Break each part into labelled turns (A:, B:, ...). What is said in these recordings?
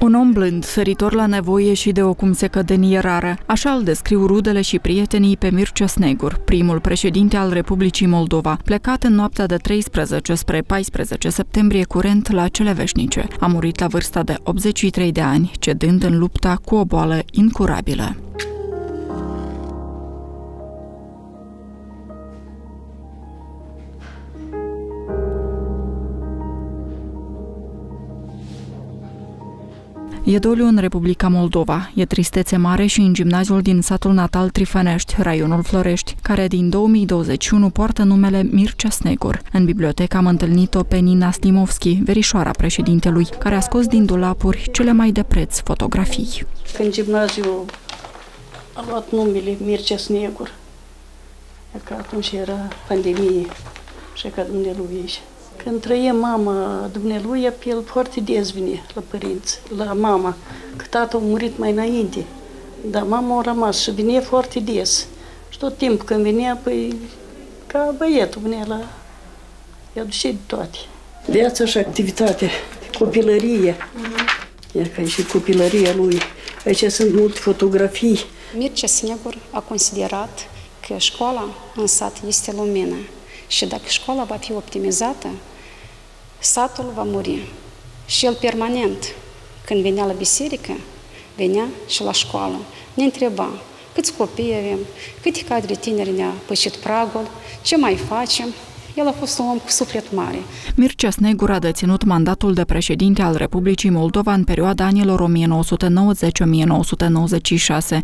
A: Un om blând, săritor la nevoie și de o cumsecădenie rară, așa îl descriu rudele și prietenii pe Mircea Snegur, primul președinte al Republicii Moldova, plecat în noaptea de 13 spre 14 septembrie curent la cele veșnice. A murit la vârsta de 83 de ani, cedând în lupta cu o boală incurabilă. E doliu în Republica Moldova. E tristețe mare și în gimnaziul din satul natal Trifănești, raionul Florești, care din 2021 poartă numele Mircea Snegur. În bibliotecă am întâlnit-o pe Nina Slimovski, verișoara președintelui, care a scos din dulapuri cele mai de preț fotografii.
B: Când gimnaziul a luat numele Mircea Snegur, că atunci era pandemie și ca Dumnezeu când trăie mama dumnealui, el foarte des vine la părinți, la mama, că tatăl a murit mai înainte. Dar mama a rămas și vine foarte des. Și tot timpul când venea, păi, ca băietul venea la... I-a de toate. Viața și activitatea, copilărie. Mm-hmm. E ca și copilăria lui. Aici sunt multe fotografii.
C: Mircea Snegur a considerat că școala în sat este lumină și dacă școala va fi optimizată, satul va muri. Și el permanent, când venea la biserică, venea și la școală. Ne întreba câți copii avem, câte cadre tineri ne-a pășit pragul, ce mai facem, el a fost un om cu suflet mare.
A: Mircea Snegur a deținut mandatul de președinte al Republicii Moldova în perioada anilor 1990-1996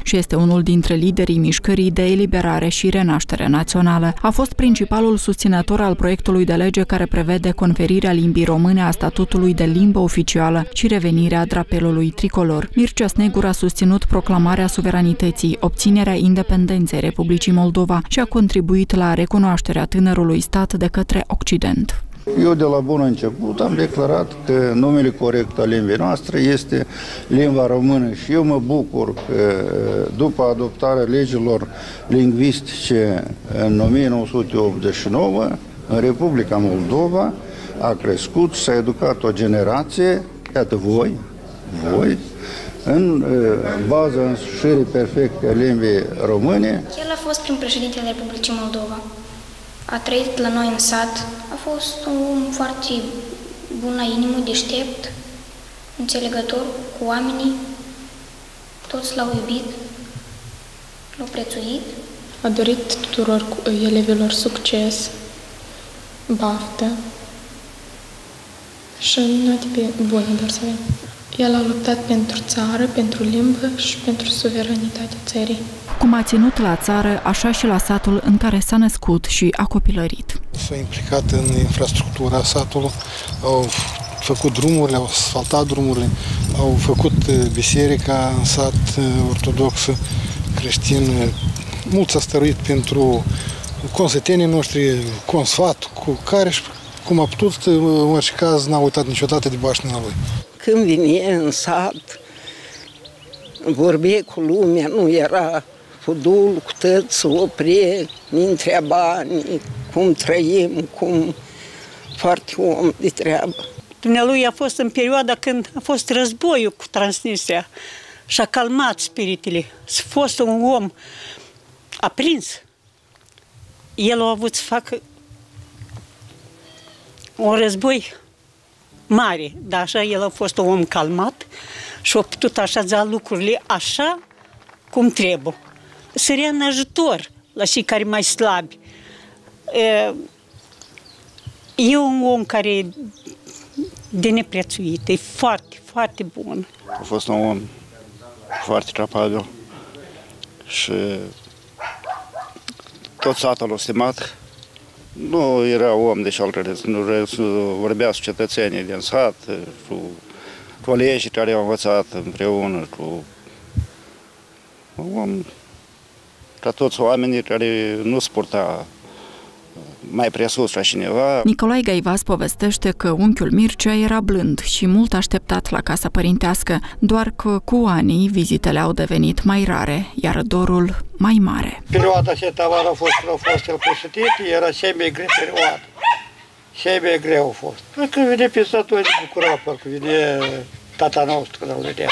A: și este unul dintre liderii mișcării de eliberare și renaștere națională. A fost principalul susținător al proiectului de lege care prevede conferirea limbii române a statutului de limbă oficială și revenirea drapelului tricolor. Mircea Snegur a susținut proclamarea suveranității, obținerea independenței Republicii Moldova și a contribuit la recunoașterea tânărului stat de către Occident.
D: Eu de la bun început am declarat că numele corect al limbii noastre este limba română și eu mă bucur că după adoptarea legilor lingvistice în 1989, în Republica Moldova a crescut și s-a educat o generație, iată voi, voi, în baza însușirii perfecte a limbii române.
E: El a fost prim președinte al Republicii Moldova a trăit la noi în sat, a fost un om foarte bun la inimă, deștept, înțelegător cu oamenii, toți l-au iubit, l-au prețuit.
F: A dorit tuturor elevilor succes, baftă și note bune doar să avem. El a luptat pentru țară, pentru limbă și pentru suveranitatea țării.
A: Cum a ținut la țară, așa și la satul în care s-a născut și a copilărit.
G: S-a implicat în infrastructura satului, au făcut drumurile, au asfaltat drumurile, au făcut uh, biserica în sat uh, ortodoxă creștin. Mult s-a stăruit pentru consătenii noștri, consfat, cu care și cum a putut, în orice caz, n-a uitat niciodată de baștina lui.
B: Când vine în sat, vorbea cu lumea, nu era fudul cu tăți să opre, ne întreba cum trăim, cum foarte om de treabă. Dumnealui a fost în perioada când a fost războiul cu Transnistria și a calmat spiritele. A fost un om aprins. El a avut să facă un război mare, dar așa el a fost un om calmat și a putut așeza lucrurile așa cum trebuie. Sărea în ajutor la cei care mai slabi. E un om care de neprețuit, e foarte, foarte bun.
D: A fost un om foarte capabil și tot satul l-a stimat nu era om de șalcăresc, nu vorbea cu cetățenii din sat, cu colegii care au învățat împreună, cu un om ca toți oamenii care nu sporta mai presus la cineva.
A: Nicolae Gaivas povestește că unchiul Mircea era blând și mult așteptat la casa părintească, doar că cu anii vizitele au devenit mai rare, iar dorul mai mare.
H: Perioada aceea a fost, a fost el pregătit, era semi greu perioada. Semi greu a fost. Păi când vine pe satul, bucura, parcă vine tata nostru când îl vedea.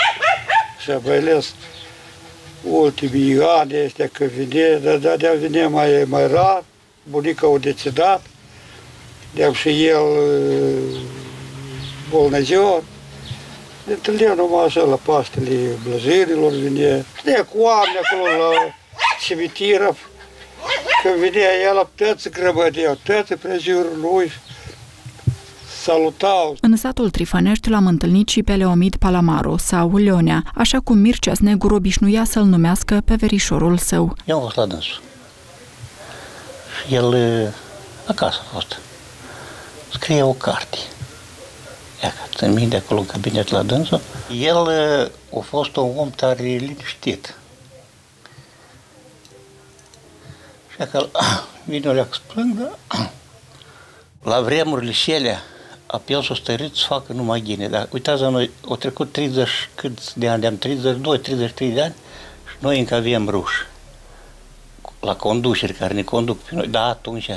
H: Și mai ales ultimii ani este că vine, dar de, de vine mai, mai rar, bunica o decedat, de și el bolnăzior. Ne întâlneam numai așa la Paștele Blăjirilor, vine. De cu oameni acolo la cimitiră, când venea el, toți grăbădeau, toți prejurul lui, salutau.
A: În satul Trifănești l-am întâlnit și pe Leomid Palamaru sau Leonea, așa cum Mircea Snegur obișnuia să-l numească pe verișorul său.
I: Eu am fost la dânsul. Și el acasă a fost. Scrie o carte. Ia că țin minte acolo în cabinet la dânsul. El a fost un om tare liniștit. Și că vine o leacă plâng, da? La vremurile șelea, apel s-a stărit să facă numai ghine. Dar uitați noi, au trecut 30 câți de ani, de-am 32, 33 de ani și noi încă avem ruși la conduceri care ne conduc pe noi. Da, atunci,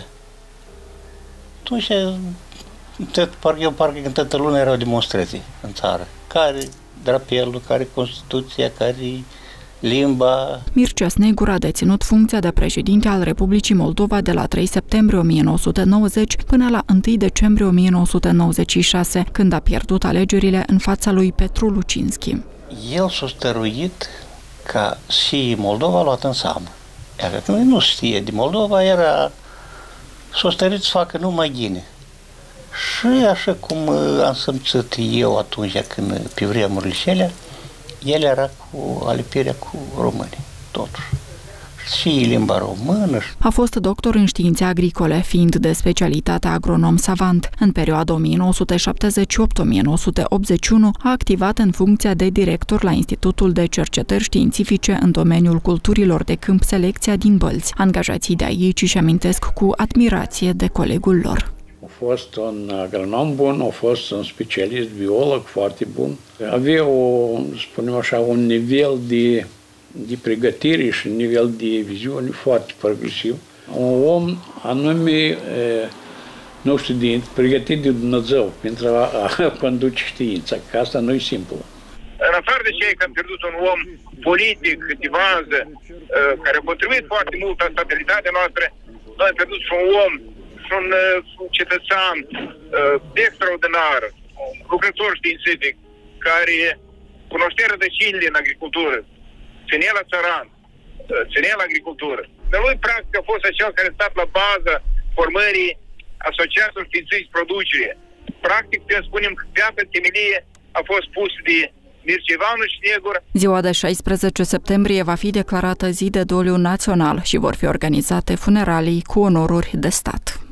I: atunci, tot, parcă eu, parcă în toată lumea erau demonstrații în țară. Care drapelul, care Constituția, care limba.
A: Mircea Snegur a deținut funcția de președinte al Republicii Moldova de la 3 septembrie 1990 până la 1 decembrie 1996, când a pierdut alegerile în fața lui Petru Lucinski.
I: El s-a stăruit ca și Moldova a luat în seamă. Iar noi nu știe de Moldova, era s-a stărit să facă numai ghine. Și așa cum am simțit eu atunci când pe vremurile cele, el era cu alipirea cu români, totuși și limba română.
A: A fost doctor în științe agricole, fiind de specialitate agronom savant. În perioada 1978-1981 a activat în funcția de director la Institutul de Cercetări Științifice în domeniul culturilor de câmp selecția din Bălți. Angajații de aici își amintesc cu admirație de colegul lor.
J: A fost un agronom bun, a fost un specialist biolog foarte bun. Avea, o, spunem așa, un nivel de, de pregătire și un nivel de viziune foarte progresiv. Un om anume, nu știu, de, pregătit de Dumnezeu pentru a, a conduce știința, că asta nu e simplu.
K: În afară de cei că am pierdut un om politic de bază, care a contribuit foarte mult la stabilitatea noastră, noi am pierdut și un om un uh, cetățean uh, extraordinar, un lucrător științific, care cunoștea rădăcinile în agricultură, ținea la țăran, uh, ținea la agricultură. Dar lui, practic, a fost acel care a stat la bază formării Asociației Științifici Producere. Practic, putem spunem că piața temelie a fost pus de Mircea Ivanu Șnegur.
A: Ziua de 16 septembrie va fi declarată zi de doliu național și vor fi organizate funeralii cu onoruri de stat.